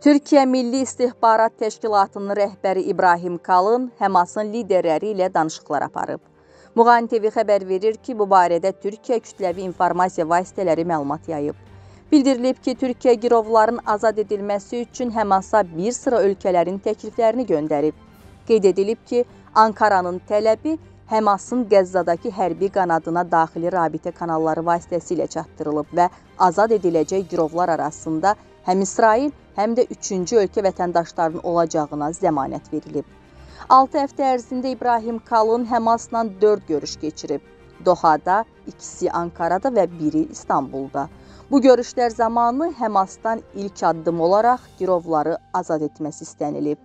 Türkiyə Milli İstihbarat Təşkilatının rəhbəri İbrahim Kalın Həmasın liderləri ilə danışıqlar aparıb. Muğan TV xəbər verir ki, bu barədə Türkiyə kütləvi informasiya vasitələri məlumat yayıb. Bildirilib ki, Türkiyə girovların azad edilməsi üçün Həmasa bir sıra ölkələrin təkliflərini göndərib. Qeyd edilib ki, Ankaranın tələbi Həmasın Qəzzadakı hərbi qanadına daxili rabitə kanalları vasitəsilə çatdırılıb və azad ediləcək girovlar arasında həm İsrail, həm də üçüncü ölkə vətəndaşlarının olacağına zəmanət verilib. 6 həftə ərzində İbrahim Kalın Həmasla 4 görüş keçirib. Dohada, ikisi Ankarada və biri İstanbulda. Bu görüşlər zamanı Həmasdan ilk addım olaraq girovları azad etməsi istənilib.